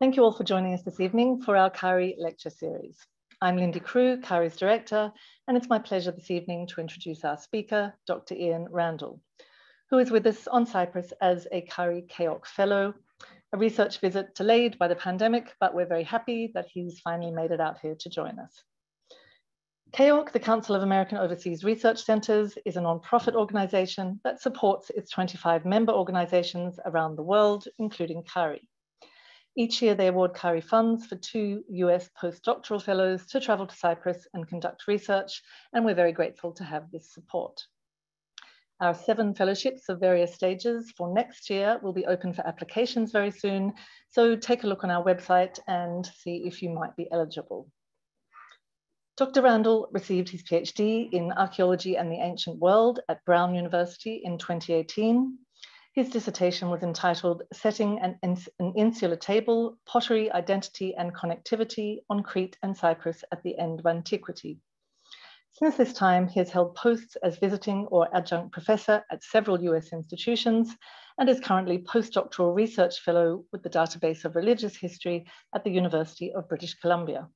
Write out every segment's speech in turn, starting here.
Thank you all for joining us this evening for our CAARI lecture series. I'm Lindy Crew, CAARI's director, and it's my pleasure this evening to introduce our speaker, Dr. Ian Randall, who is with us on Cyprus as a CAARI CAORC Fellow, a research visit delayed by the pandemic, but we're very happy that he's finally made it out here to join us. CAORC, the Council of American Overseas Research Centers, is a non-profit organization that supports its 25 member organizations around the world, including CAARI. Each year they award CAARI funds for two US postdoctoral fellows to travel to Cyprus and conduct research, and we're very grateful to have this support. Our seven fellowships of various stages for next year will be open for applications very soon, so take a look on our website and see if you might be eligible. Dr. Randall received his PhD in Archaeology and the Ancient World at Brown University in 2018 his dissertation was entitled Setting an, an, Insular Table, Pottery, Identity and Connectivity on Crete and Cyprus at the End of Antiquity. Since this time, he has held posts as visiting or adjunct professor at several US institutions and is currently postdoctoral research fellow with the Database of Religious History at the University of British Columbia.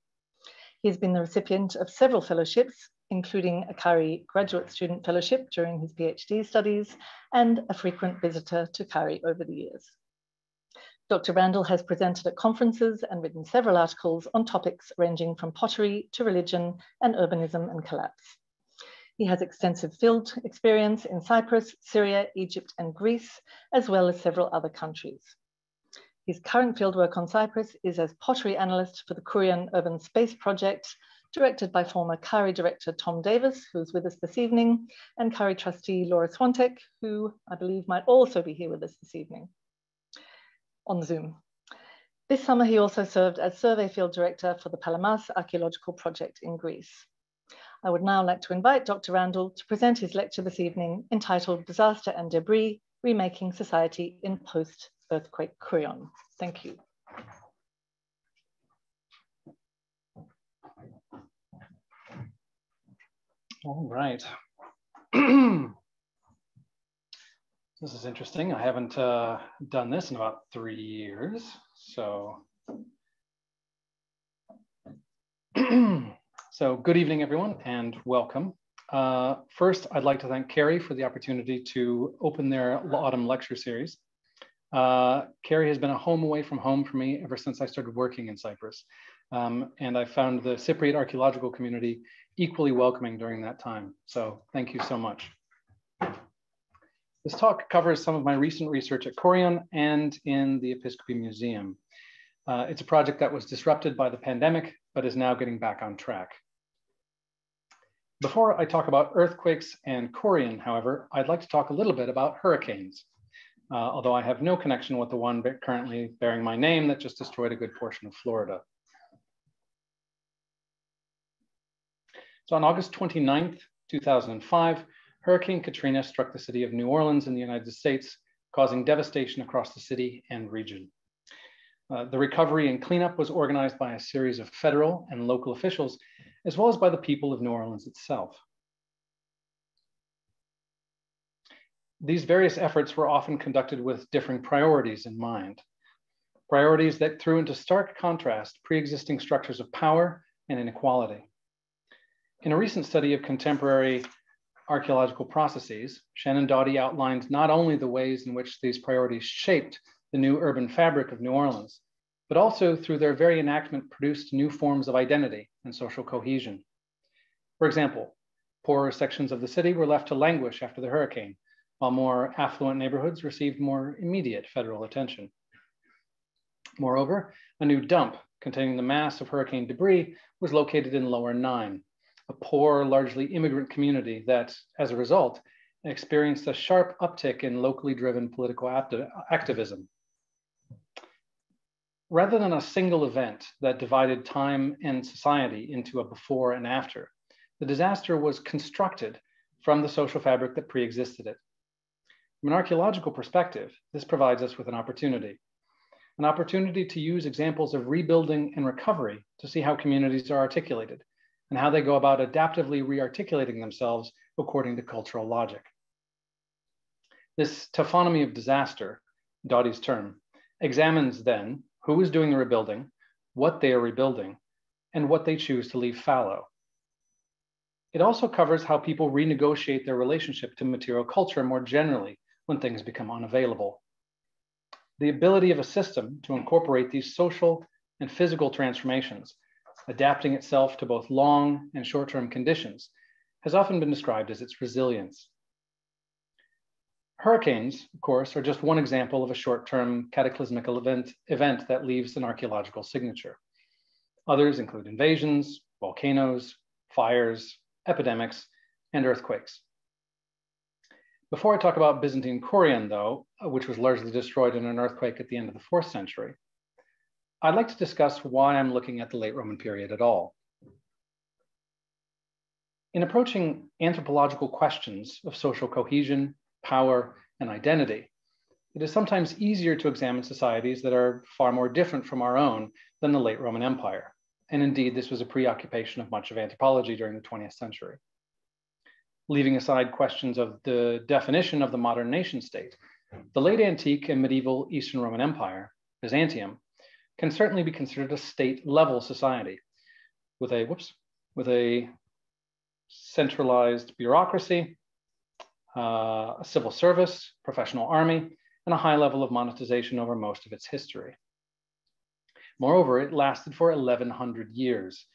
He has been the recipient of several fellowships, including a CAARI graduate student fellowship during his PhD studies and a frequent visitor to CAARI over the years. Dr. Randall has presented at conferences and written several articles on topics ranging from pottery to religion and urbanism and collapse. He has extensive field experience in Cyprus, Syria, Egypt, and Greece, as well as several other countries. His current fieldwork on Cyprus is as pottery analyst for the Kourion Urban Space Project directed by former CAARI director Tom Davis, who's with us this evening, and CAARI trustee Laura Swantek, who I believe might also be here with us this evening on Zoom. This summer, he also served as survey field director for the Palamas Archaeological Project in Greece. I would now like to invite Dr. Randall to present his lecture this evening entitled Disaster and Debris, Remaking Society in Post-Earthquake Kourion. Thank you. All right. this is interesting. I haven't uh, done this in about three years. So, so good evening, everyone, and welcome. Uh, first, I'd like to thank CAARI for the opportunity to open their autumn lecture series. Uh, CAARI has been a home away from home for me ever since I started working in Cyprus. Um, and I found the Cypriot archaeological community equally welcoming during that time. So thank you so much. This talk covers some of my recent research at Kourion and in the Episkopi Museum. Uh, it's a project that was disrupted by the pandemic, but is now getting back on track. Before I talk about earthquakes and Kourion, however, I'd like to talk a little bit about hurricanes, uh, although I have no connection with the one currently bearing my name that just destroyed a good portion of Florida. So on August 29th, 2005, Hurricane Katrina struck the city of New Orleans in the United States, causing devastation across the city and region. Uh, the recovery and cleanup was organized by a series of federal and local officials, as well as by the people of New Orleans itself. These various efforts were often conducted with differing priorities in mind. Priorities that threw into stark contrast pre-existing structures of power and inequality. In a recent study of contemporary archaeological processes, Shannon Dawdy outlined not only the ways in which these priorities shaped the new urban fabric of New Orleans, but also through their very enactment produced new forms of identity and social cohesion. For example, poorer sections of the city were left to languish after the hurricane, while more affluent neighborhoods received more immediate federal attention. Moreover, a new dump containing the mass of hurricane debris was located in Lower Nine, a poor, largely immigrant community that, as a result, experienced a sharp uptick in locally driven political activism. Rather than a single event that divided time and society into a before and after, the disaster was constructed from the social fabric that pre-existed it. From an archaeological perspective, this provides us with an opportunity. An opportunity to use examples of rebuilding and recovery to see how communities are articulated and how they go about adaptively rearticulating themselves according to cultural logic. This taphonomy of disaster, Dawdy's term, examines then who is doing the rebuilding, what they are rebuilding, and what they choose to leave fallow. It also covers how people renegotiate their relationship to material culture more generally when things become unavailable. The ability of a system to incorporate these social and physical transformations, adapting itself to both long and short-term conditions, has often been described as its resilience. Hurricanes, of course, are just one example of a short-term cataclysmic event, event that leaves an archaeological signature. Others include invasions, volcanoes, fires, epidemics, and earthquakes. Before I talk about Byzantine Kourion, though, uh, which was largely destroyed in an earthquake at the end of the fourth century, I'd like to discuss why I'm looking at the late Roman period at all. In approaching anthropological questions of social cohesion, power, and identity, it is sometimes easier to examine societies that are far more different from our own than the late Roman Empire. And indeed, this was a preoccupation of much of anthropology during the 20th century. Leaving aside questions of the definition of the modern nation state, the late antique and medieval Eastern Roman Empire, Byzantium, can certainly be considered a state level society with a, whoops, with a centralized bureaucracy, uh, a civil service, professional army, and a high level of monetization over most of its history. Moreover, it lasted for 1100 years,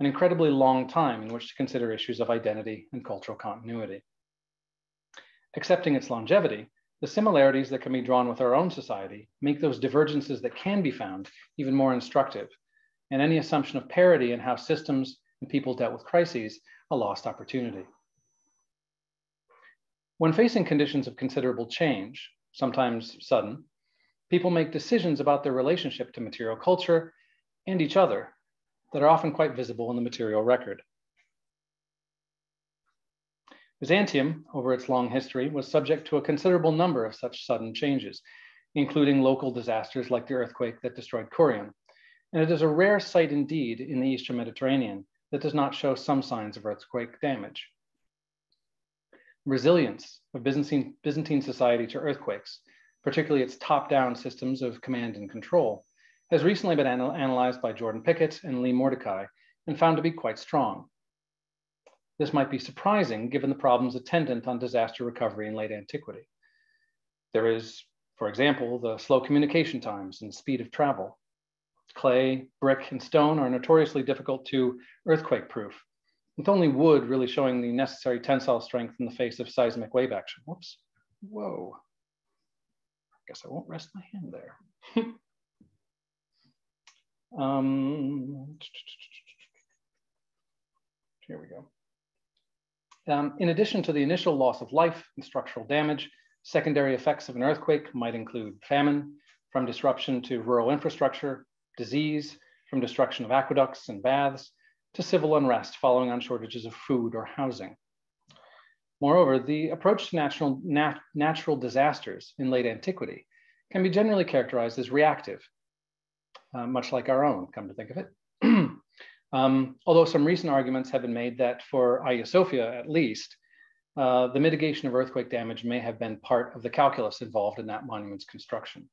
an incredibly long time in which to consider issues of identity and cultural continuity. Accepting its longevity, the similarities that can be drawn with our own society make those divergences that can be found even more instructive, and any assumption of parity in how systems and people dealt with crises a lost opportunity. When facing conditions of considerable change, sometimes sudden, people make decisions about their relationship to material culture and each other that are often quite visible in the material record. Byzantium, over its long history, was subject to a considerable number of such sudden changes, including local disasters like the earthquake that destroyed Kourion. And it is a rare site indeed in the Eastern Mediterranean that does not show some signs of earthquake damage. Resilience of Byzantine, Byzantine society to earthquakes, particularly its top-down systems of command and control, has recently been anal analyzed by Jordan Pickett and Lee Mordechai and found to be quite strong. This might be surprising given the problems attendant on disaster recovery in late antiquity. There is, for example, the slow communication times and speed of travel. Clay, brick, and stone are notoriously difficult to earthquake proof, with only wood really showing the necessary tensile strength in the face of seismic wave action. Whoops, whoa. I guess I won't rest my hand there. um, here we go. Um, in addition to the initial loss of life and structural damage, secondary effects of an earthquake might include famine, from disruption to rural infrastructure, disease, from destruction of aqueducts and baths, to civil unrest following on shortages of food or housing. Moreover, the approach to natural, nat natural disasters in late antiquity can be generally characterized as reactive, uh, much like our own, come to think of it. Um, although some recent arguments have been made that for Hagia Sophia, at least, uh, the mitigation of earthquake damage may have been part of the calculus involved in that monument's construction.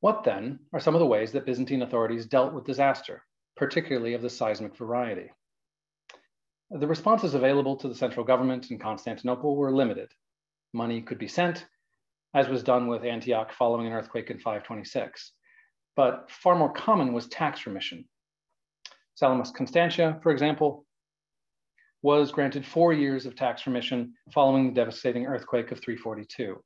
What then are some of the ways that Byzantine authorities dealt with disaster, particularly of the seismic variety? The responses available to the central government in Constantinople were limited. Money could be sent, as was done with Antioch following an earthquake in 526 but far more common was tax remission. Salamis Constantia, for example, was granted four years of tax remission following the devastating earthquake of 342.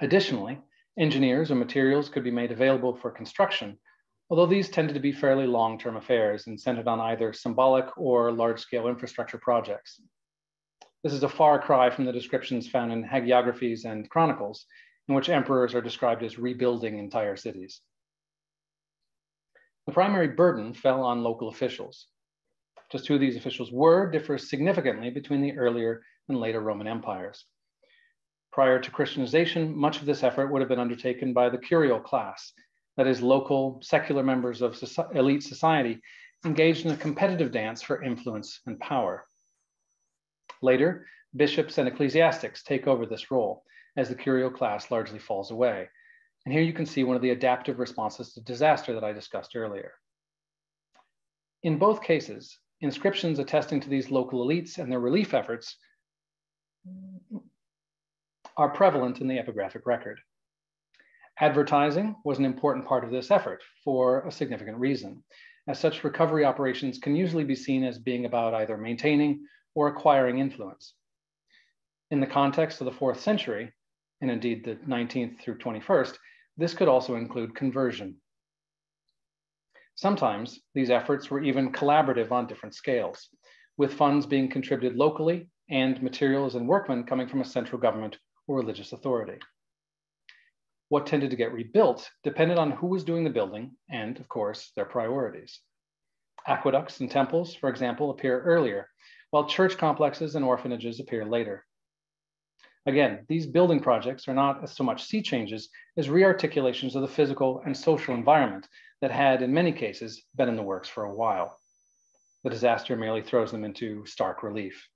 Additionally, engineers or materials could be made available for construction, although these tended to be fairly long-term affairs and centered on either symbolic or large-scale infrastructure projects. This is a far cry from the descriptions found in hagiographies and chronicles, in which emperors are described as rebuilding entire cities. The primary burden fell on local officials. Just who these officials were differs significantly between the earlier and later Roman empires. Prior to Christianization, much of this effort would have been undertaken by the curial class, that is, local secular members of elite society engaged in a competitive dance for influence and power. Later, bishops and ecclesiastics take over this role as the curial class largely falls away. And here you can see one of the adaptive responses to disaster that I discussed earlier. In both cases, inscriptions attesting to these local elites and their relief efforts are prevalent in the epigraphic record. Advertising was an important part of this effort for a significant reason, as such recovery operations can usually be seen as being about either maintaining or acquiring influence. In the context of the fourth century, and indeed the 19th through 21st, this could also include conversion. Sometimes these efforts were even collaborative on different scales, with funds being contributed locally and materials and workmen coming from a central government or religious authority. What tended to get rebuilt depended on who was doing the building and, of course, their priorities. Aqueducts and temples, for example, appear earlier, while church complexes and orphanages appear later. Again, these building projects are not so much sea changes as rearticulations of the physical and social environment that had, in many cases, been in the works for a while. The disaster merely throws them into stark relief.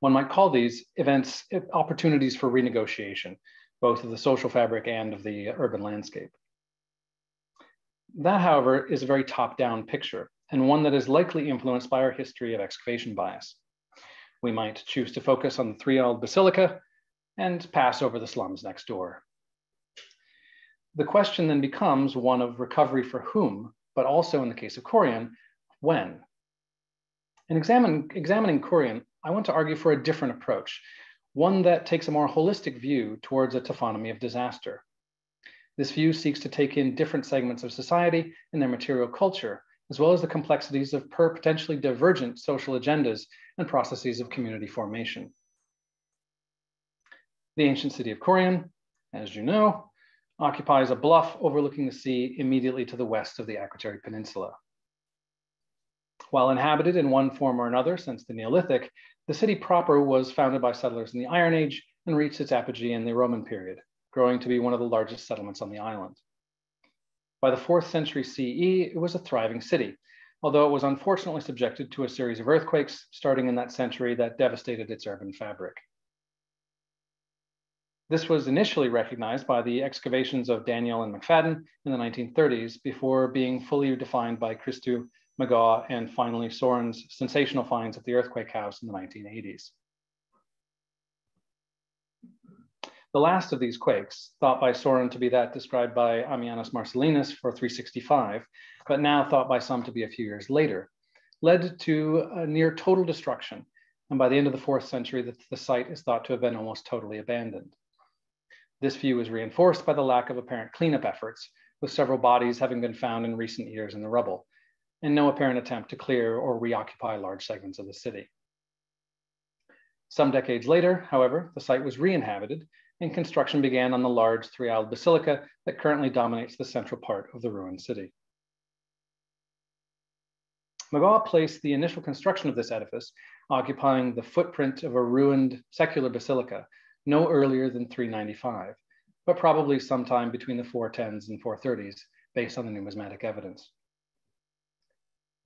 One might call these events opportunities for renegotiation, both of the social fabric and of the urban landscape. That, however, is a very top-down picture and one that is likely influenced by our history of excavation bias. We might choose to focus on the three-aisled basilica and pass over the slums next door. The question then becomes one of recovery for whom, but also in the case of Kourion, when. In examine, examining Kourion, I want to argue for a different approach, one that takes a more holistic view towards a taphonomy of disaster. This view seeks to take in different segments of society and their material culture, as well as the complexities of per potentially divergent social agendas and processes of community formation. The ancient city of Kourion, as you know, occupies a bluff overlooking the sea immediately to the west of the Akrotiri Peninsula. While inhabited in one form or another since the Neolithic, the city proper was founded by settlers in the Iron Age and reached its apogee in the Roman period, growing to be one of the largest settlements on the island. By the fourth century CE, it was a thriving city, although it was unfortunately subjected to a series of earthquakes starting in that century that devastated its urban fabric. This was initially recognized by the excavations of Daniel and McFadden in the 1930s before being fully defined by Christou, Megaw, and finally Soren's sensational finds at the earthquake house in the 1980s. The last of these quakes, thought by Soren to be that described by Ammianus Marcellinus for 365, but now thought by some to be a few years later, led to near total destruction. And by the end of the fourth century, the, the site is thought to have been almost totally abandoned. This view is reinforced by the lack of apparent cleanup efforts, with several bodies having been found in recent years in the rubble, and no apparent attempt to clear or reoccupy large segments of the city. Some decades later, however, the site was re-inhabited and construction began on the large three-aisled basilica that currently dominates the central part of the ruined city. Megaw placed the initial construction of this edifice occupying the footprint of a ruined secular basilica no earlier than 395, but probably sometime between the 410s and 430s based on the numismatic evidence.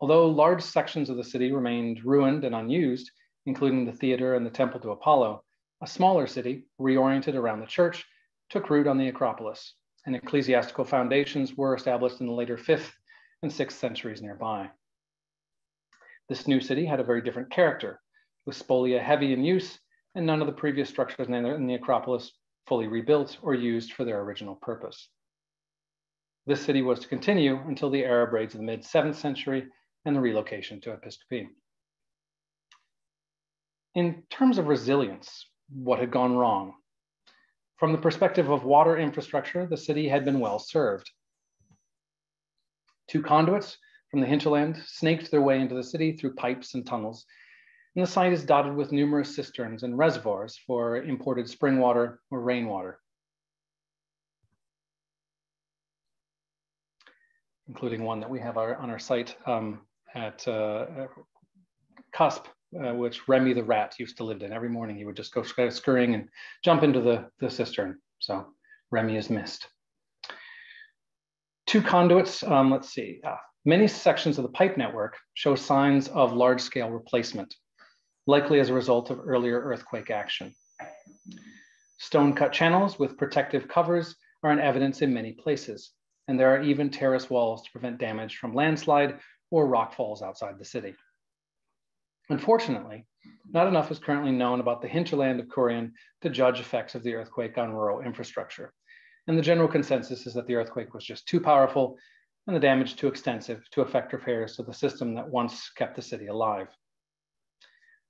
Although large sections of the city remained ruined and unused, including the theater and the temple to Apollo, a smaller city, reoriented around the church, took root on the Acropolis, and ecclesiastical foundations were established in the later 5th and 6th centuries nearby. This new city had a very different character, with spolia heavy in use and none of the previous structures in the Acropolis fully rebuilt or used for their original purpose. This city was to continue until the Arab raids of the mid 7th century and the relocation to Episcopi. In terms of resilience, what had gone wrong? From the perspective of water infrastructure, the city had been well served. Two conduits from the hinterland snaked their way into the city through pipes and tunnels. And the site is dotted with numerous cisterns and reservoirs for imported spring water or rainwater. Including one that we have our, on our site um, at uh, Cusp, uh, which Remy the rat used to live in. Every morning he would just go scurrying and jump into the, the cistern. So Remy is missed. Two conduits, um, let's see, uh, Many sections of the pipe network show signs of large scale replacement. likely as a result of earlier earthquake action. Stone cut channels with protective covers are in evidence in many places, and there are even terrace walls to prevent damage from landslide or rock falls outside the city. Unfortunately, not enough is currently known about the hinterland of Kourion to judge effects of the earthquake on rural infrastructure. And the general consensus is that the earthquake was just too powerful and the damage too extensive to affect repairs to the system that once kept the city alive.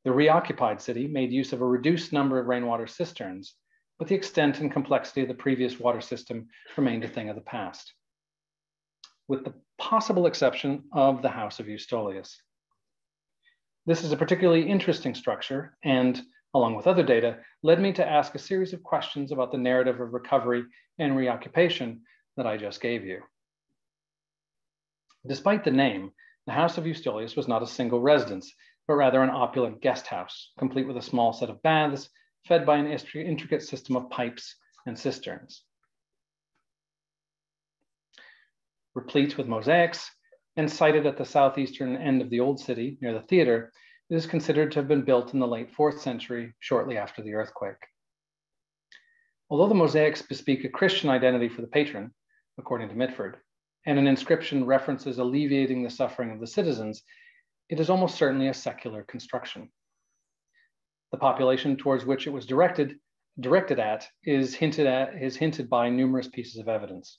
The reoccupied city made use of a reduced number of rainwater cisterns, but the extent and complexity of the previous water system remained a thing of the past, with the possible exception of the House of Eustolius. This is a particularly interesting structure and, along with other data, led me to ask a series of questions about the narrative of recovery and reoccupation that I just gave you. Despite the name, the House of Eustolius was not a single residence, but rather an opulent guest house, complete with a small set of baths, fed by an intricate system of pipes and cisterns. Replete with mosaics and sited at the southeastern end of the old city near the theater, it is considered to have been built in the late fourth century, shortly after the earthquake. Although the mosaics bespeak a Christian identity for the patron, according to Mitford, and an inscription references alleviating the suffering of the citizens, it is almost certainly a secular construction. The population towards which it was directed, directed at is hinted at is hinted by numerous pieces of evidence.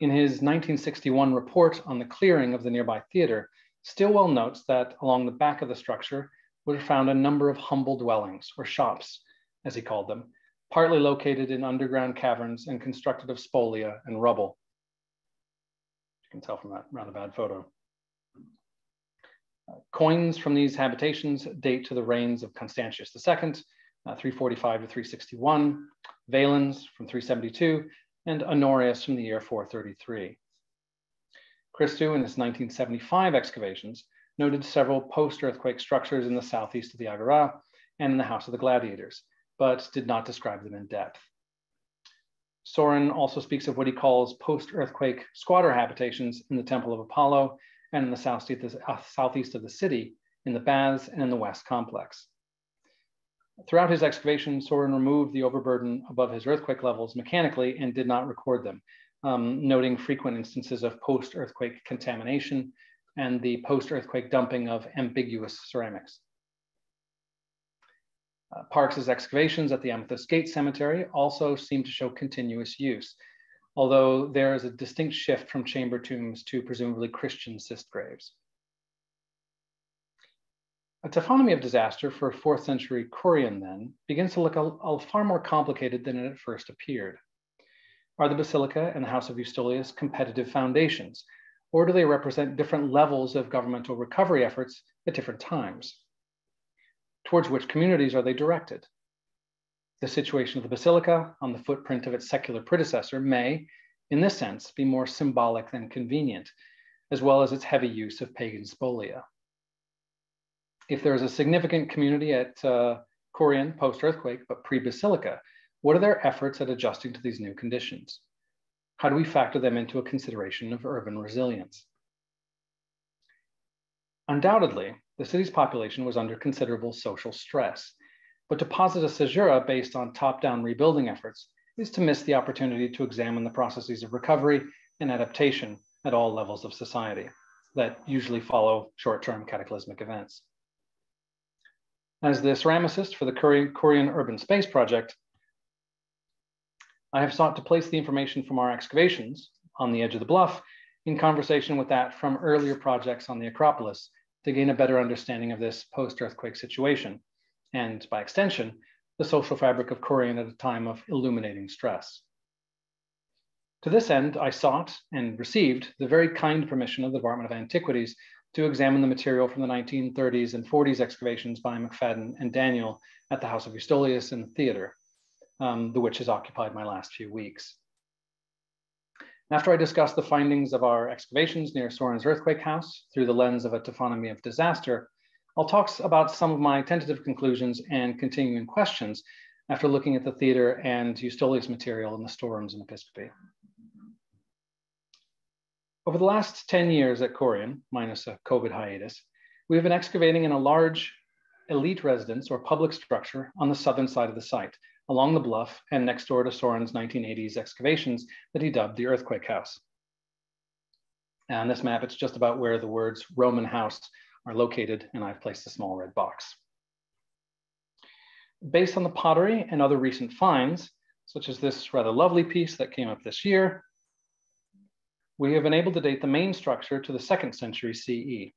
In his 1961 report on the clearing of the nearby theater, Stillwell notes that along the back of the structure were found a number of humble dwellings or shops, as he called them, partly located in underground caverns and constructed of spolia and rubble. You can tell from that rather bad photo. Uh, coins from these habitations date to the reigns of Constantius II, uh, 345 to 361, Valens from 372, and Honorius from the year 433. Christou, in his 1975 excavations, noted several post-earthquake structures in the southeast of the Agora and in the House of the Gladiators, but did not describe them in depth. Soren also speaks of what he calls post-earthquake squatter habitations in the Temple of Apollo and in the southeast of the city, in the Baths and in the West Complex. Throughout his excavation, Soren removed the overburden above his earthquake levels mechanically and did not record them, um, noting frequent instances of post-earthquake contamination and the post-earthquake dumping of ambiguous ceramics. Uh, Parks's excavations at the Amathus Gate Cemetery also seem to show continuous use, although there is a distinct shift from chamber tombs to presumably Christian cist graves. A taphonomy of disaster for fourth century Kourion then begins to look a, a far more complicated than it at first appeared. Are the basilica and the House of Eustolius competitive foundations, or do they represent different levels of governmental recovery efforts at different times? Towards which communities are they directed? The situation of the basilica on the footprint of its secular predecessor may, in this sense, be more symbolic than convenient, as well as its heavy use of pagan spolia. If there is a significant community at uh, Kourion post-earthquake, but pre-basilica, what are their efforts at adjusting to these new conditions? How do we factor them into a consideration of urban resilience? Undoubtedly, the city's population was under considerable social stress, but to posit a caesura based on top-down rebuilding efforts is to miss the opportunity to examine the processes of recovery and adaptation at all levels of society that usually follow short-term cataclysmic events. As the ceramicist for the Kourion Urban Space Project, I have sought to place the information from our excavations on the edge of the bluff in conversation with that from earlier projects on the Acropolis to gain a better understanding of this post-earthquake situation, and by extension, the social fabric of Kourion at a time of illuminating stress. To this end, I sought and received the very kind permission of the Department of Antiquities to examine the material from the 1930s and 40s excavations by McFadden and Daniel at the House of Eustolius in the theater, um, the which has occupied my last few weeks. After I discuss the findings of our excavations near Soren's earthquake house through the lens of a taphonomy of disaster, I'll talk about some of my tentative conclusions and continuing questions after looking at the theater and Eustolius material in the storerooms in Episcopi. Over the last 10 years at Kourion, minus a COVID hiatus, we have been excavating in a large elite residence or public structure on the southern side of the site, along the bluff and next door to Soren's 1980s excavations that he dubbed the Earthquake House. And on this map, it's just about where the words Roman house are located, and I've placed a small red box. Based on the pottery and other recent finds, such as this rather lovely piece that came up this year, we have been able to date the main structure to the second century CE.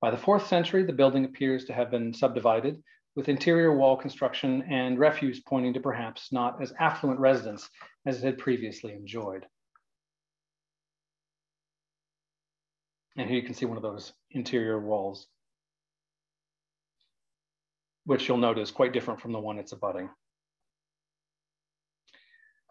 By the fourth century, the building appears to have been subdivided with interior wall construction and refuse pointing to perhaps not as affluent residence as it had previously enjoyed. And here you can see one of those interior walls, which you'll note is quite different from the one it's abutting.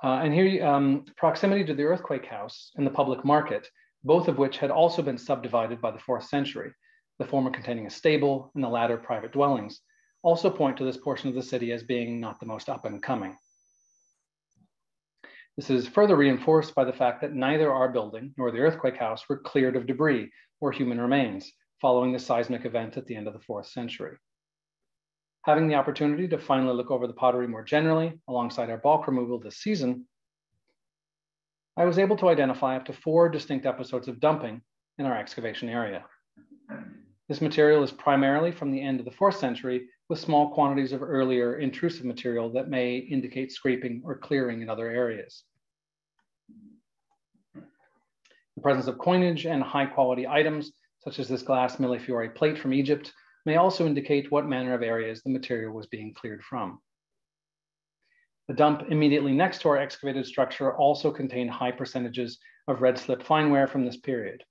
Uh, and here, um, proximity to the earthquake house and the public market, both of which had also been subdivided by the fourth century, the former containing a stable and the latter private dwellings, also point to this portion of the city as being not the most up and coming. This is further reinforced by the fact that neither our building nor the earthquake house were cleared of debris or human remains following the seismic event at the end of the fourth century. Having the opportunity to finally look over the pottery more generally alongside our bulk removal this season, I was able to identify up to four distinct episodes of dumping in our excavation area. This material is primarily from the end of the fourth century with small quantities of earlier intrusive material that may indicate scraping or clearing in other areas. The presence of coinage and high quality items, such as this glass millefiori plate from Egypt, may also indicate what manner of areas the material was being cleared from. The dump immediately next to our excavated structure also contained high percentages of red slip fineware from this period.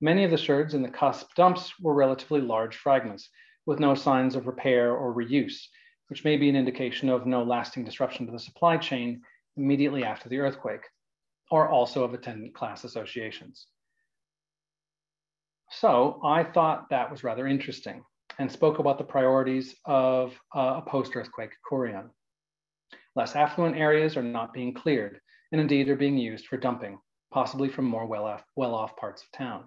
Many of the sherds in the cusp dumps were relatively large fragments with no signs of repair or reuse, which may be an indication of no lasting disruption to the supply chain immediately after the earthquake, or also of attendant class associations. So I thought that was rather interesting and spoke about the priorities of uh, a post-earthquake Kourion. Less affluent areas are not being cleared and indeed are being used for dumping, possibly from more well-off well parts of town.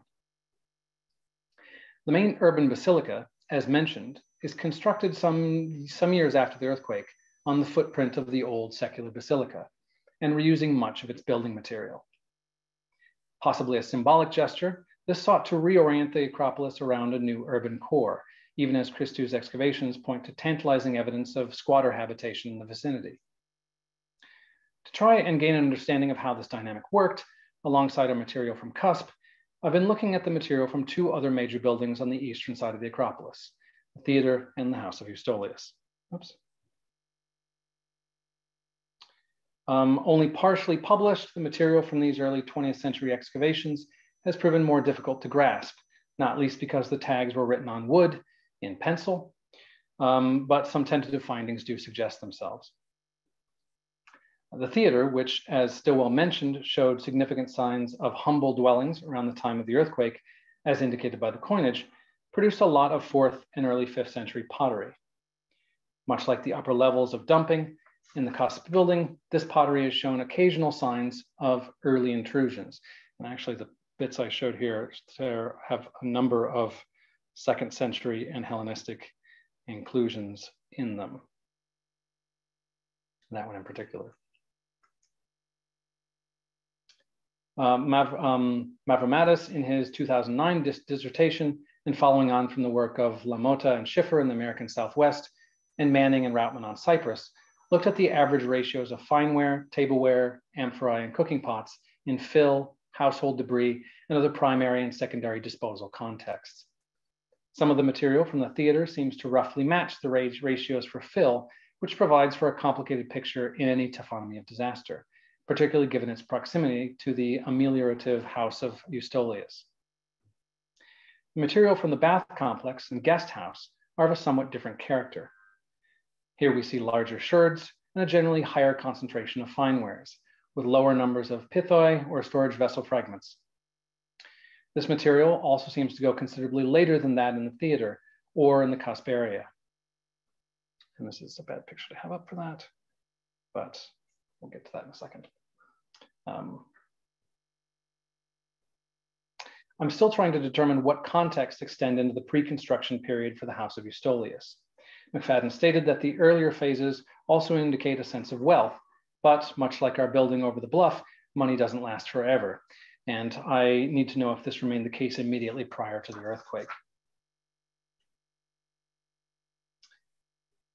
The main urban basilica, as mentioned, is constructed some, some years after the earthquake on the footprint of the old secular basilica and reusing much of its building material. Possibly a symbolic gesture, this sought to reorient the Acropolis around a new urban core, even as Christou's excavations point to tantalizing evidence of squatter habitation in the vicinity. To try and gain an understanding of how this dynamic worked, alongside our material from CUSP, I've been looking at the material from two other major buildings on the eastern side of the Acropolis, the theater and the House of Eustolius. Oops. Um, only partially published, the material from these early 20th century excavations has proven more difficult to grasp, not least because the tags were written on wood in pencil, um, but some tentative findings do suggest themselves. The theater, which, as Stillwell mentioned, showed significant signs of humble dwellings around the time of the earthquake, as indicated by the coinage, produced a lot of fourth and early fifth century pottery. Much like the upper levels of dumping in the cusp building, this pottery has shown occasional signs of early intrusions. And actually the bits I showed here have a number of second century and Hellenistic inclusions in them. That one in particular. Uh, Mav, um, Mavromatis in his 2009 dis dissertation and following on from the work of LaMotta and Schiffer in the American Southwest and Manning and Routman on Cyprus, looked at the average ratios of fineware, tableware, amphorae, and cooking pots in fill, household debris, and other primary and secondary disposal contexts. Some of the material from the theater seems to roughly match the ratios for fill, which provides for a complicated picture in any taphonomy of disaster particularly given its proximity to the ameliorative house of Eustolius. The material from the bath complex and guest house are of a somewhat different character. Here we see larger sherds and a generally higher concentration of finewares, with lower numbers of pithoi or storage vessel fragments. This material also seems to go considerably later than that in the theater or in the cusp area. And this is a bad picture to have up for that, but We'll get to that in a second. Um, I'm still trying to determine what contexts extend into the pre-construction period for the House of Eustolius. McFadden stated that the earlier phases also indicate a sense of wealth, but much like our building over the bluff, money doesn't last forever. And I need to know if this remained the case immediately prior to the earthquake.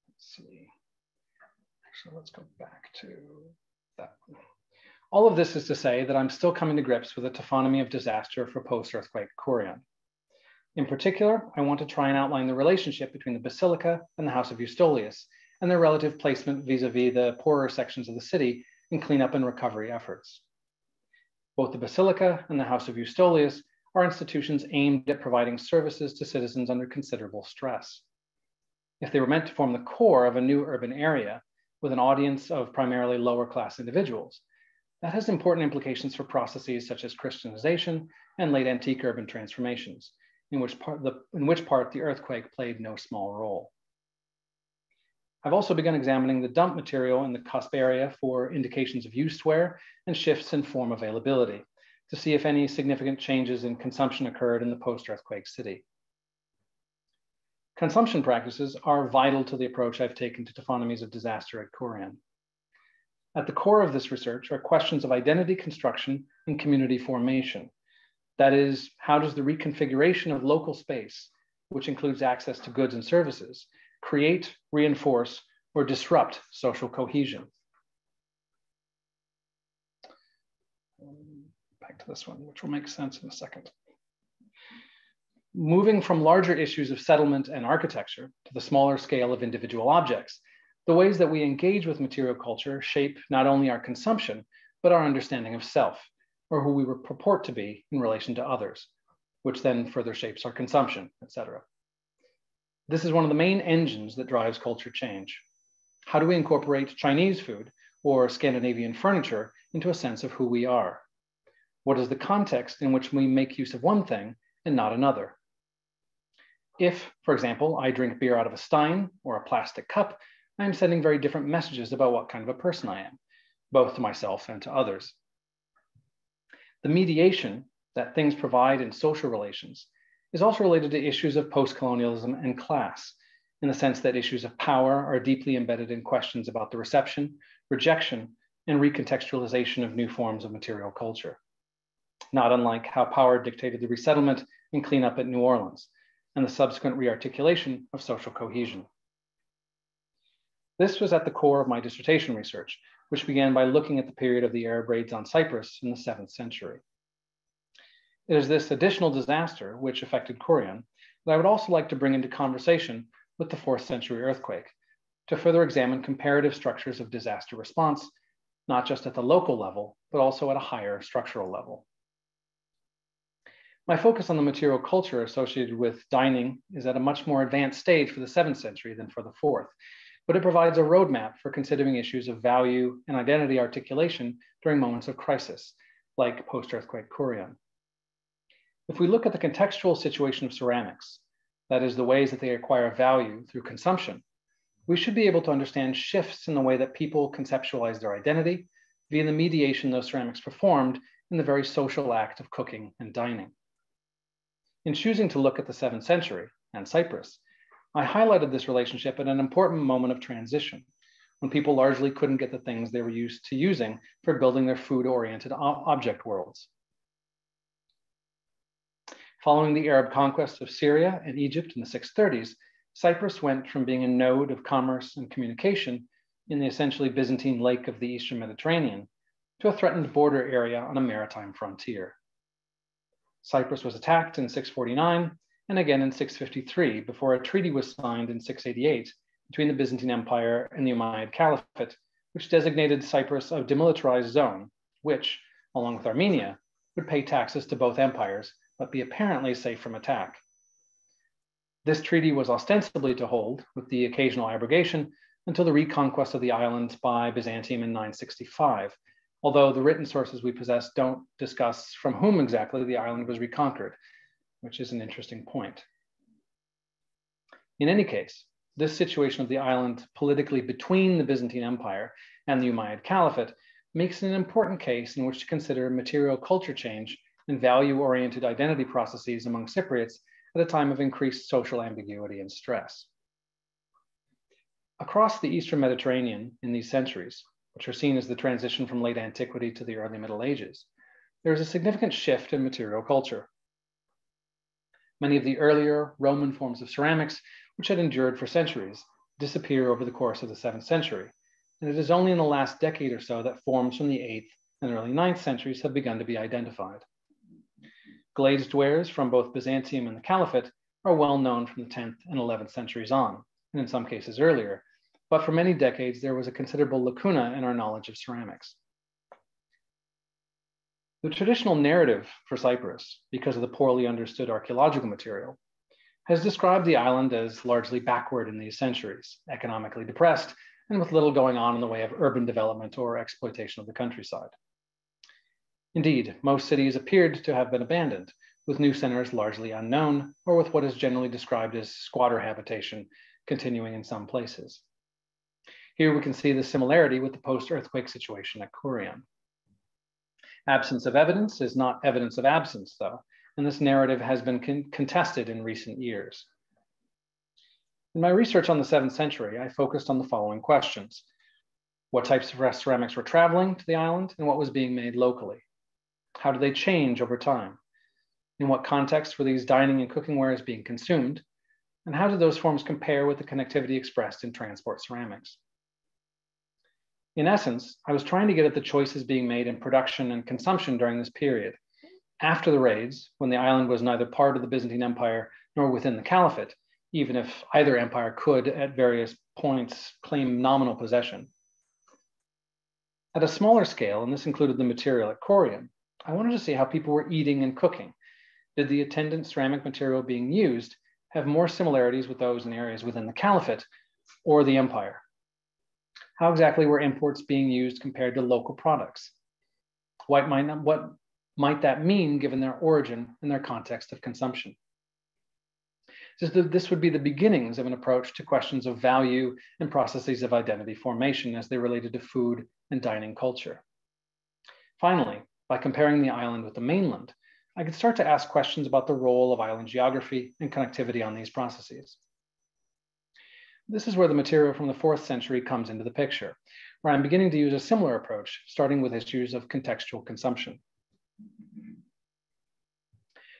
Let's see. Actually, let's go back to that. All of this is to say that I'm still coming to grips with a taphonomy of disaster for post-earthquake Kourion. In particular, I want to try and outline the relationship between the Basilica and the House of Eustolius and their relative placement vis-a-vis -vis the poorer sections of the city in cleanup and recovery efforts. Both the Basilica and the House of Eustolius are institutions aimed at providing services to citizens under considerable stress. If they were meant to form the core of a new urban area with an audience of primarily lower class individuals, that has important implications for processes such as Christianization and late antique urban transformations, in which part, the, in which part the earthquake played no small role. I've also begun examining the dump material in the cusp area for indications of used wear and shifts in form availability to see if any significant changes in consumption occurred in the post-earthquake city. Consumption practices are vital to the approach I've taken to taphonomies of disaster at Kourion. At the core of this research are questions of identity construction and community formation. That is, how does the reconfiguration of local space, which includes access to goods and services, create, reinforce, or disrupt social cohesion? Back to this one, which will make sense in a second. Moving from larger issues of settlement and architecture to the smaller scale of individual objects, the ways that we engage with material culture shape not only our consumption, but our understanding of self, or who we purport to be in relation to others, which then further shapes our consumption, etc. This is one of the main engines that drives culture change. How do we incorporate Chinese food or Scandinavian furniture into a sense of who we are? What is the context in which we make use of one thing and not another? If, for example, I drink beer out of a stein or a plastic cup, I'm sending very different messages about what kind of a person I am, both to myself and to others. The mediation that things provide in social relations is also related to issues of post-colonialism and class, in the sense that issues of power are deeply embedded in questions about the reception, rejection, and recontextualization of new forms of material culture. Not unlike how power dictated the resettlement and cleanup at New Orleans, and the subsequent rearticulation of social cohesion. This was at the core of my dissertation research, which began by looking at the period of the Arab raids on Cyprus in the seventh century. It is this additional disaster which affected Kourion that I would also like to bring into conversation with the fourth century earthquake to further examine comparative structures of disaster response, not just at the local level, but also at a higher structural level. My focus on the material culture associated with dining is at a much more advanced stage for the seventh century than for the fourth, but it provides a roadmap for considering issues of value and identity articulation during moments of crisis, like post-earthquake Kourion. If we look at the contextual situation of ceramics, that is the ways that they acquire value through consumption, we should be able to understand shifts in the way that people conceptualize their identity via the mediation those ceramics performed in the very social act of cooking and dining. In choosing to look at the seventh century and Cyprus, I highlighted this relationship at an important moment of transition when people largely couldn't get the things they were used to using for building their food-oriented object worlds. Following the Arab conquest of Syria and Egypt in the 630s, Cyprus went from being a node of commerce and communication in the essentially Byzantine lake of the Eastern Mediterranean to a threatened border area on a maritime frontier. Cyprus was attacked in 649 and again in 653 before a treaty was signed in 688 between the Byzantine Empire and the Umayyad Caliphate, which designated Cyprus a demilitarized zone, which, along with Armenia, would pay taxes to both empires, but be apparently safe from attack. This treaty was ostensibly to hold, with the occasional abrogation, until the reconquest of the island by Byzantium in 965, although the written sources we possess don't discuss from whom exactly the island was reconquered, which is an interesting point. In any case, this situation of the island politically between the Byzantine Empire and the Umayyad Caliphate makes it an important case in which to consider material culture change and value-oriented identity processes among Cypriots at a time of increased social ambiguity and stress. Across the Eastern Mediterranean in these centuries, which are seen as the transition from late antiquity to the early Middle Ages, there is a significant shift in material culture. Many of the earlier Roman forms of ceramics, which had endured for centuries, disappear over the course of the 7th century, and it is only in the last decade or so that forms from the 8th and early 9th centuries have begun to be identified. Glazed wares from both Byzantium and the Caliphate are well known from the 10th and 11th centuries on, and in some cases earlier, but for many decades there was a considerable lacuna in our knowledge of ceramics. The traditional narrative for Cyprus, because of the poorly understood archaeological material, has described the island as largely backward in these centuries, economically depressed, and with little going on in the way of urban development or exploitation of the countryside. Indeed, most cities appeared to have been abandoned, with new centers largely unknown, or with what is generally described as squatter habitation continuing in some places. Here we can see the similarity with the post-earthquake situation at Kourion. Absence of evidence is not evidence of absence, though, and this narrative has been con contested in recent years. In my research on the 7th century, I focused on the following questions. What types of ceramics were traveling to the island and what was being made locally? How do they change over time? In what context were these dining and cooking wares being consumed? And how do those forms compare with the connectivity expressed in transport ceramics? In essence, I was trying to get at the choices being made in production and consumption during this period. After the raids, when the island was neither part of the Byzantine Empire nor within the Caliphate, even if either empire could, at various points, claim nominal possession. At a smaller scale, and this included the material at Kourion, I wanted to see how people were eating and cooking. Did the attendant ceramic material being used have more similarities with those in areas within the Caliphate or the empire? How exactly were imports being used compared to local products? What might, not, what might that mean given their origin and their context of consumption? This would be the beginnings of an approach to questions of value and processes of identity formation as they related to food and dining culture. Finally, by comparing the island with the mainland, I could start to ask questions about the role of island geography and connectivity on these processes. This is where the material from the fourth century comes into the picture, where I'm beginning to use a similar approach, starting with issues of contextual consumption.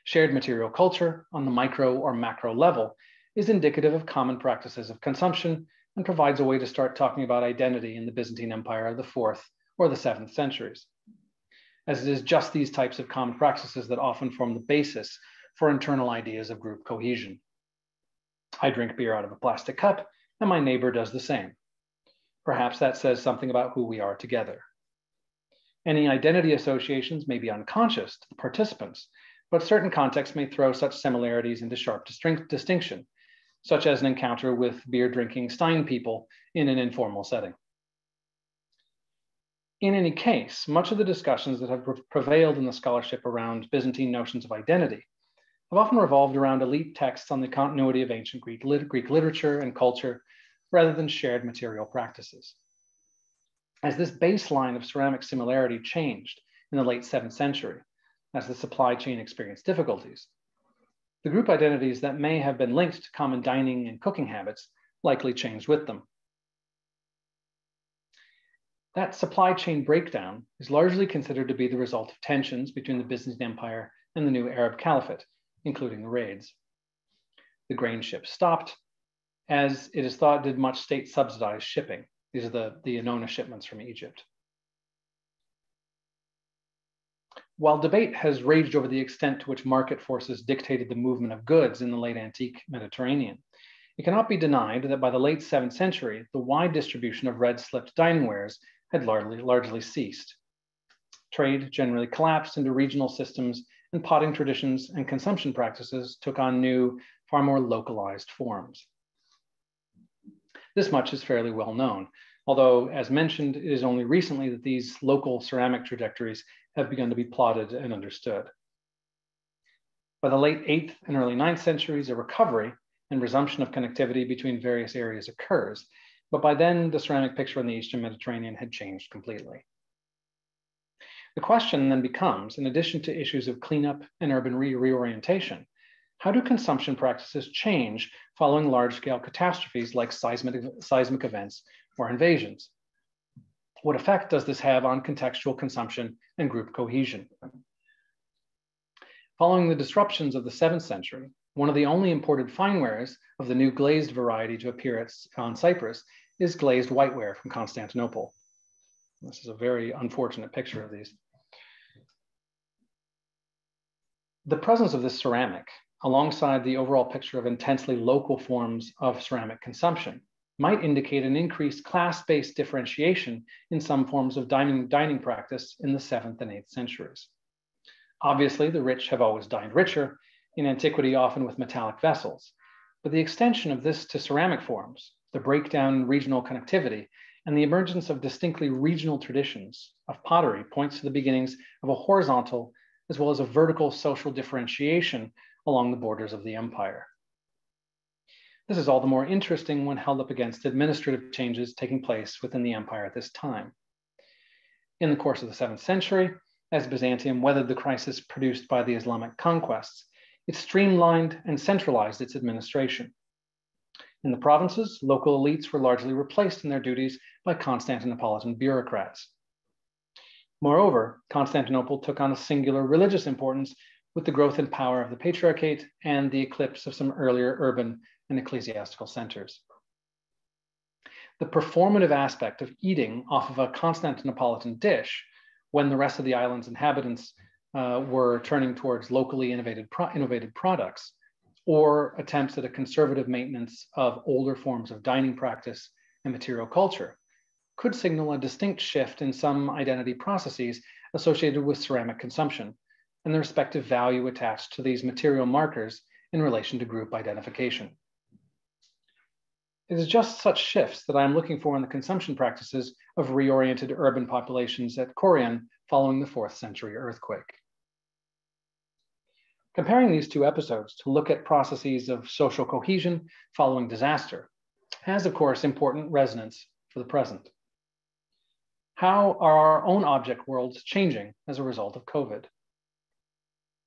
Shared material culture on the micro or macro level is indicative of common practices of consumption and provides a way to start talking about identity in the Byzantine Empire of the fourth or the seventh centuries as it is just these types of common practices that often form the basis for internal ideas of group cohesion. I drink beer out of a plastic cup, and my neighbor does the same. Perhaps that says something about who we are together. Any identity associations may be unconscious to the participants, but certain contexts may throw such similarities into sharp distinction, such as an encounter with beer drinking Stein people in an informal setting. In any case, much of the discussions that have prevailed in the scholarship around Byzantine notions of identity have often revolved around elite texts on the continuity of ancient Greek, lit Greek literature and culture rather than shared material practices. As this baseline of ceramic similarity changed in the late 7th century, as the supply chain experienced difficulties, the group identities that may have been linked to common dining and cooking habits likely changed with them. That supply chain breakdown is largely considered to be the result of tensions between the Byzantine Empire and the new Arab Caliphate, including the raids. The grain ships stopped, as it is thought did much state subsidized shipping. These are the, the Annona shipments from Egypt. While debate has raged over the extent to which market forces dictated the movement of goods in the late antique Mediterranean, it cannot be denied that by the late 7th century, the wide distribution of red slipped dining wares had largely, largely ceased. Trade generally collapsed into regional systems, and potting traditions and consumption practices took on new, far more localized forms. This much is fairly well known, although, as mentioned, it is only recently that these local ceramic trajectories have begun to be plotted and understood. By the late 8th and early 9th centuries, a recovery and resumption of connectivity between various areas occurs, but by then, the ceramic picture in the Eastern Mediterranean had changed completely. The question then becomes, in addition to issues of cleanup and urban re reorientation, how do consumption practices change following large-scale catastrophes like seismic, seismic events or invasions? What effect does this have on contextual consumption and group cohesion? Following the disruptions of the 7th century, one of the only imported finewares of the new glazed variety to appear at, on Cyprus is glazed whiteware from Constantinople. This is a very unfortunate picture of these. The presence of this ceramic, alongside the overall picture of intensely local forms of ceramic consumption, might indicate an increased class-based differentiation in some forms of dining, dining practice in the 7th and 8th centuries. Obviously, the rich have always dined richer, in antiquity often with metallic vessels, but the extension of this to ceramic forms, the breakdown in regional connectivity, and the emergence of distinctly regional traditions of pottery points to the beginnings of a horizontal as well as a vertical social differentiation along the borders of the empire. This is all the more interesting when held up against administrative changes taking place within the empire at this time. In the course of the 7th century, as Byzantium weathered the crisis produced by the Islamic conquests, it streamlined and centralized its administration. In the provinces, local elites were largely replaced in their duties by Constantinopolitan bureaucrats. Moreover, Constantinople took on a singular religious importance with the growth and power of the Patriarchate and the eclipse of some earlier urban and ecclesiastical centers. The performative aspect of eating off of a Constantinopolitan dish when the rest of the island's inhabitants uh, were turning towards locally innovated, pro innovated products or attempts at a conservative maintenance of older forms of dining practice and material culture could signal a distinct shift in some identity processes associated with ceramic consumption and the respective value attached to these material markers in relation to group identification. It is just such shifts that I am looking for in the consumption practices of reoriented urban populations at Kourion following the fourth century earthquake. Comparing these two episodes to look at processes of social cohesion following disaster has, of course, important resonance for the present. How are our own object worlds changing as a result of COVID?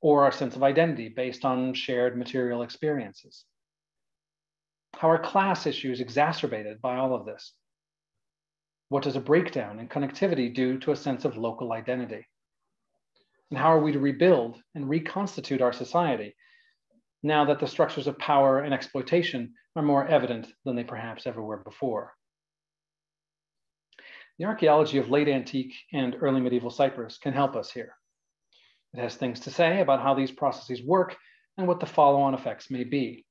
Or our sense of identity based on shared material experiences? How are class issues exacerbated by all of this? What does a breakdown in connectivity do to a sense of local identity? And how are we to rebuild and reconstitute our society now that the structures of power and exploitation are more evident than they perhaps ever were before? The archaeology of late antique and early medieval Cyprus can help us here. It has things to say about how these processes work and what the follow-on effects may be.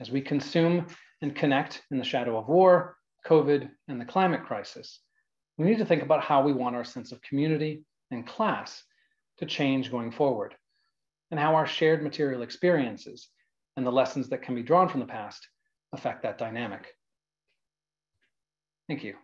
As we consume and connect in the shadow of war, COVID, and the climate crisis, we need to think about how we want our sense of community and class to change going forward, and how our shared material experiences and the lessons that can be drawn from the past affect that dynamic. Thank you.